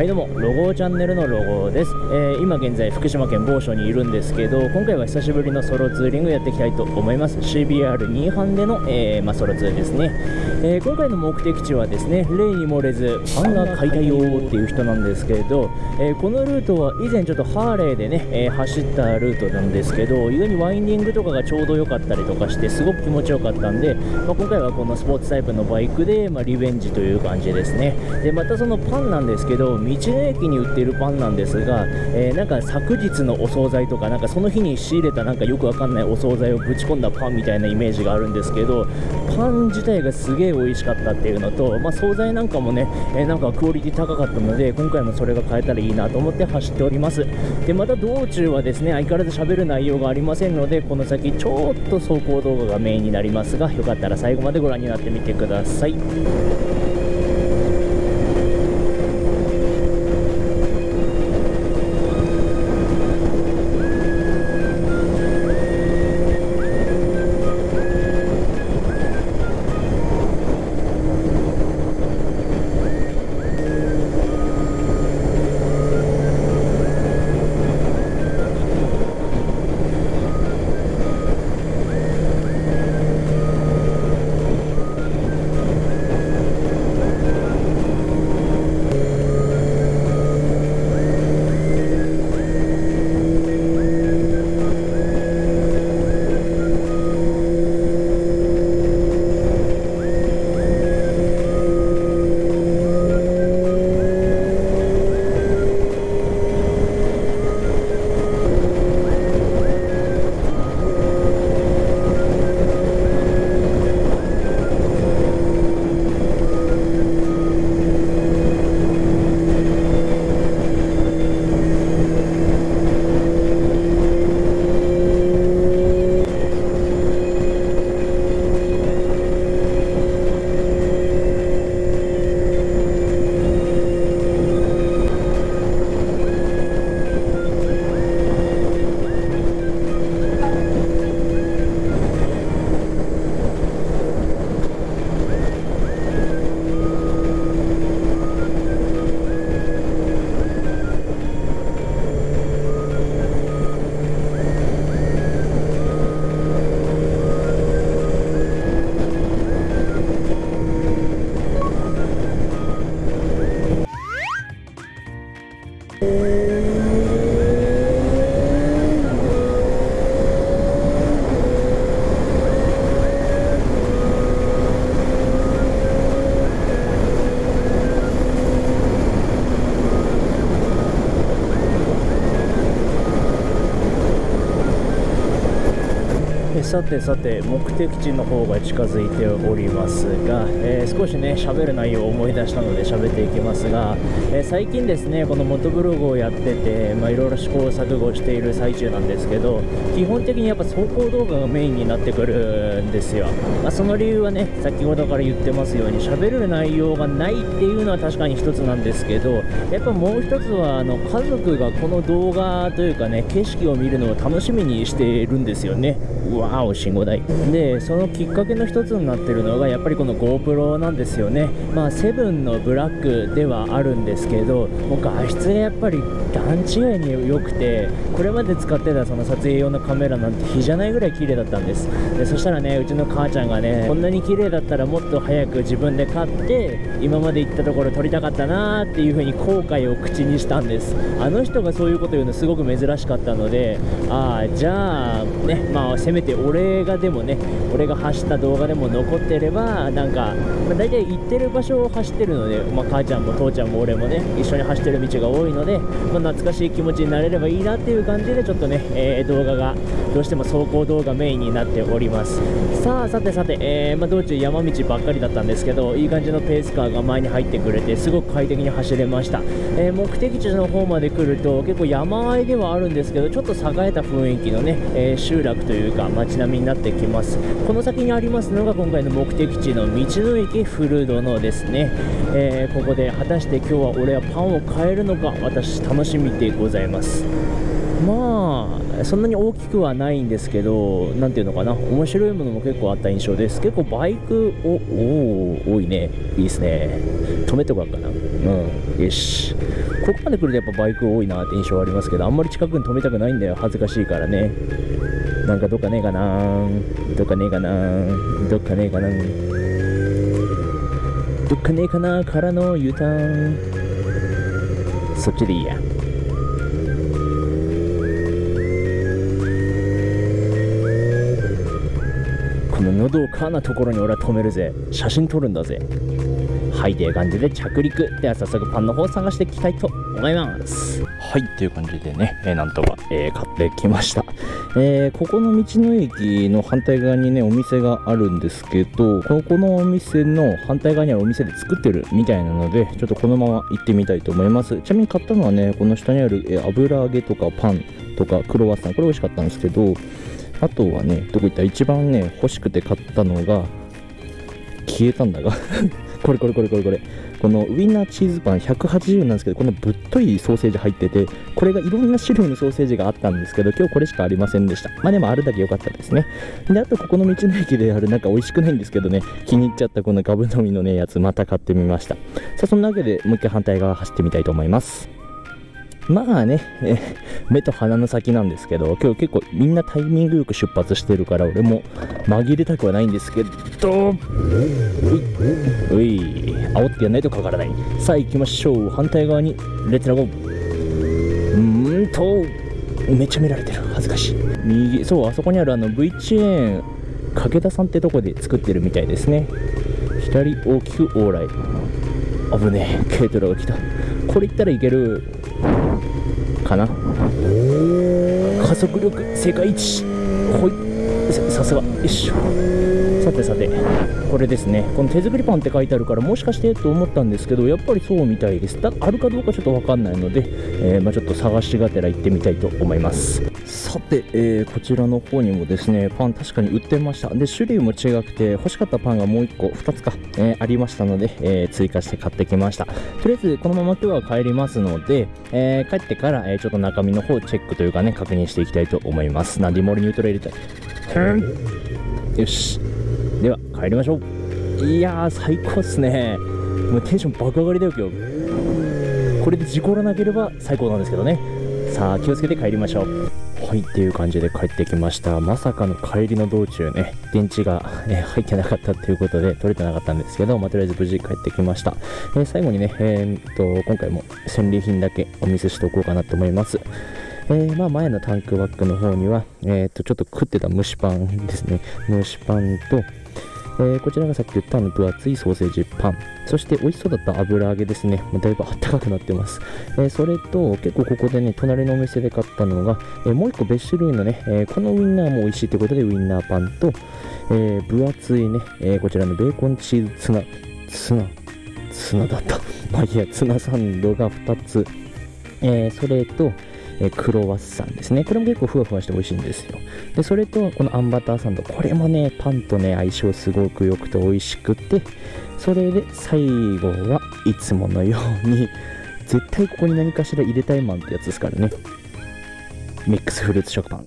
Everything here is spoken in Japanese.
はいどうもロゴチャンネルのロゴです、えー今現在福島県某所にいるんですけど今回は久しぶりのソロツーリングやっていきたいと思います。CBR2 班での、えーま、ソロツーですね、えー今回の目的地はですね例に漏れずパンが買いたいよーっていう人なんですけど、えーこのルートは以前ちょっとハーレーでね、え走ったルートなんですけど意外にワインディングとかがちょうど良かったりとかしてすごく気持ちよかったんで、まあ、今回はこのスポーツタイプのバイクで、ま、リベンジという感じですね。でまたそのパンなんですけど道の駅に売っているパンなんですが、えーなんか昨日のお惣菜とかなんかその日に仕入れたなんかよくわかんないお惣菜をぶち込んだパンみたいなイメージがあるんですけどパン自体がすげえ美味しかったっていうのと、まあ、惣菜なんかもね、えーなんかクオリティ高かったので今回もそれが買えたらいいなと思って走っております。でまた道中はですね相変わらず喋る内容がありませんのでこの先ちょっと走行動画がメインになりますがよかったら最後までご覧になってみてください。さてさて目的地の方が近づいておりますが、えー少しね喋る内容を思い出したので喋っていきますが、えー最近ですねこのモトブログをやっててまあいろいろ試行錯誤している最中なんですけど基本的にやっぱ走行動画がメインになってくるんですよ、まあ、その理由はね先ほどから言ってますように喋る内容がないっていうのは確かに一つなんですけどやっぱもう一つはあの家族がこの動画というかね景色を見るのを楽しみにしているんですよね。うわお信号台でそのきっかけの一つになってるのがやっぱりこの GoPro なんですよね。まあセブンのブラックではあるんですけどもう画質がやっぱり段違いに良くてこれまで使ってたその撮影用のカメラなんて比じゃないぐらい綺麗だったんです。でそしたらねうちの母ちゃんがねこんなに綺麗だったらもっと早く自分で買って今まで行ったところ撮りたかったなーっていう風に後悔を口にしたんです。あの人がそういうこと言うのすごく珍しかったのでああじゃあねまあせめて俺がでもね俺が走った動画でも残ってればなんか、まあ、大体行ってる場所を走ってるので、まあ、母ちゃんも父ちゃんも俺もね一緒に走ってる道が多いので、まあ、懐かしい気持ちになれればいいなっていう感じでちょっとね、えー動画がどうしても走行動画メインになっております。さあさてさて、えーま、道中山道ばっかりだったんですけどいい感じのペースカーが前に入ってくれてすごく快適に走れました、えー目的地の方まで来ると結構山あいではあるんですけどちょっと栄えた雰囲気のね、え集落というか街並みになってきます。この先にありますのが今回の目的地の道の駅フルドのですね、えーここで果たして今日は俺はパンを買えるのか私楽しみでございます。まあそんなに大きくはないんですけど何ていうのかな。面白いものも結構あった印象です。結構バイクおお多いね。いいですね。止めとこうかな。うん。よし。ここまで来るとやっぱバイク多いなって印象はありますけどあんまり近くに止めたくないんだよ。恥ずかしいからね。なんかどっかねえかなどっかねえかなどっかねえかなどっかねえかなからの U ターンそっちでいいや。こののどかなところに俺は止めるぜ。写真撮るんだぜ。はいという感じで着陸。では早速パンの方を探していきたいと思います。はいという感じでね、えー、なんとか、えー、買ってきました。えー、ここの道の駅の反対側にねお店があるんですけどここのお店の反対側にあるお店で作ってるみたいなのでちょっとこのまま行ってみたいと思います。ちなみに買ったのはねこの下にある、え、油揚げとかパンとかクロワッサン。これ美味しかったんですけどあとはねどこ行った？一番ね欲しくて買ったのが消えたんだが。これこれこれこれこれ。このウインナーチーズパン180円なんですけどこのぶっといソーセージ入っててこれがいろんな種類のソーセージがあったんですけど今日これしかありませんでした。まあでもあるだけ良かったですね。であとここの道の駅であるなんか美味しくないんですけどね。気に入っちゃったこのガブ飲みのねやつまた買ってみました。さあそんなわけでもう一回反対側走ってみたいと思います。まあね、目と鼻の先なんですけど、今日結構みんなタイミングよく出発してるから、俺も紛れたくはないんですけど、うい、煽ってやんないとかからない。さあ行きましょう。反対側に、レッツラゴー。うーんと、めっちゃ見られてる。恥ずかしい。右、そう、あそこにあるあの V チェーン、武田さんってとこで作ってるみたいですね。左大きく往来。危ねえ、軽トラが来た。これ行ったらいける。かな。加速力世界一。ほい。さすが。よいしょさてさてこれですね。この手作りパンって書いてあるからもしかしてと思ったんですけどやっぱりそうみたいです。だあるかどうかちょっと分かんないので、えー、まあ、ちょっと探しがてら行ってみたいと思います。さて、えー、こちらの方にもですねパン確かに売ってました。で種類も違くて欲しかったパンがもう1個2つか、えー、ありましたので、え追加して買ってきました。とりあえずこのまま今日は帰りますので、え帰ってから、えちょっと中身の方チェックというかね確認していきたいと思います。なんでモリニュートラ入れたい。よし。では帰りましょう。いやー最高っすね。もうテンション爆上がりだよ今日。これで事故らなければ最高なんですけどね。さあ気をつけて帰りましょう。はいっていう感じで帰ってきました。まさかの帰りの道中ね電池が、え入ってなかったということで取れてなかったんですけど、まあ、とりあえず無事帰ってきました、えー、最後にね、えー、っと今回も戦利品だけお見せしておこうかなと思います。えー、まあ前のタンクバッグの方には、えー、とちょっと食ってた蒸しパンですね。蒸しパンと、えー、こちらがさっき言ったあの分厚いソーセージパン。そして美味しそうだった油揚げですね。もうだいぶあったかくなってます。えー、それと、結構ここでね、隣のお店で買ったのが、えー、もう一個別種類のね、えこのウインナーも美味しいということでウインナーパンと、え分厚いね、えこちらのベーコンチーズツナ、ツナ、ツナだった。まあいいや、ツナサンドが2つ。えそれと、えクロワッサンですね。これも結構ふわふわして美味しいんですよ。で、それと、このあんバターサンド。これもね、パンとね、相性すごく良くて美味しくて、それで最後はいつものように、絶対ここに何かしら入れたいマンってやつですからね。ミックスフルーツ食パン。